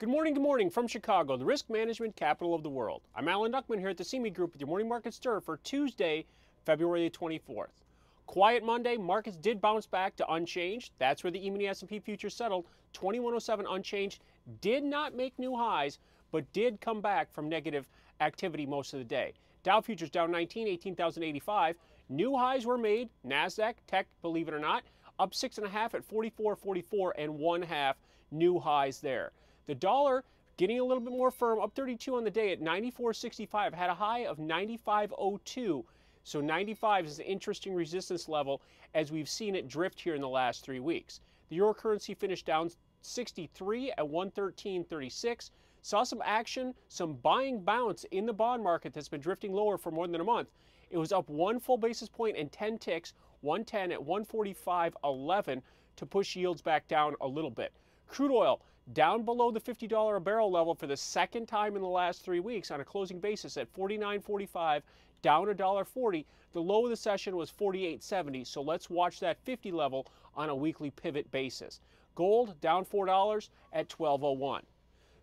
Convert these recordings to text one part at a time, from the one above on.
Good morning, good morning from Chicago, the risk management capital of the world. I'm Alan Knuckman here at the CME Group with your morning market stir for Tuesday, February 24th. Quiet Monday, markets did bounce back to unchanged. That's where the E-mini S&P futures settled, 2107 unchanged. Did not make new highs, but did come back from negative activity most of the day. Dow futures down 19, 18,085. New highs were made. Nasdaq, Tech, believe it or not, up six and a half at 44.44 and one half new highs there. The dollar getting a little bit more firm, up 32 on the day at 94.65, had a high of 95.02. So 95 is an interesting resistance level as we've seen it drift here in the last three weeks. The euro currency finished down 63 at 113.36. Saw some action, some buying bounce in the bond market that's been drifting lower for more than a month. It was up one full basis point and 10 ticks, 110 at 145.11 to push yields back down a little bit. Crude oil down below the $50 a barrel level for the second time in the last three weeks on a closing basis at 49.45, down $1.40. The low of the session was 48.70, so let's watch that 50 level on a weekly pivot basis. Gold down $4 at 12.01.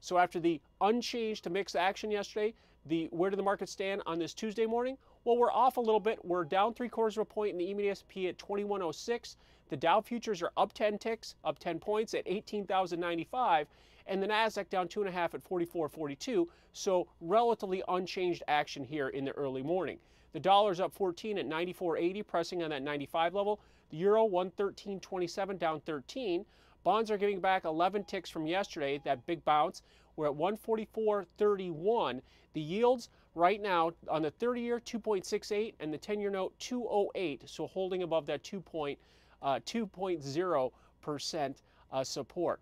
So after the unchanged to mixed action yesterday, the where did the market stand on this Tuesday morning? Well, we're off a little bit. We're down three quarters of a point in the E-mini S&P at 2106. The Dow futures are up 10 ticks, up 10 points at 18,095, and the Nasdaq down two and a half at 44.42. So relatively unchanged action here in the early morning. The dollar's up 14 at 94.80, pressing on that 95 level. The euro 113.27, down 13. Bonds are giving back 11 ticks from yesterday, that big bounce. We're at 144.31. The yields right now on the 30 year 2.68 and the 10 year note 208, so holding above that 2.0 uh, 2.0% uh, support.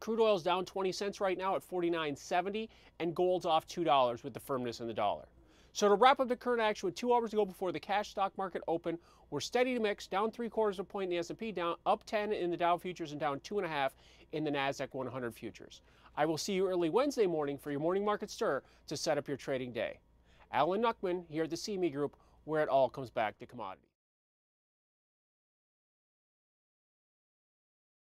Crude oil is down 20 cents right now at 49.70, and gold's off $2 with the firmness in the dollar. So to wrap up the current action with two hours to go before the cash stock market open, we're steady to mix, down three quarters of a point in the S&P, down up 10 in the Dow futures, and down two and a half in the Nasdaq 100 futures. I will see you early Wednesday morning for your morning market stir to set up your trading day. Alan Knuckman here at the CME Group, where it all comes back to commodities.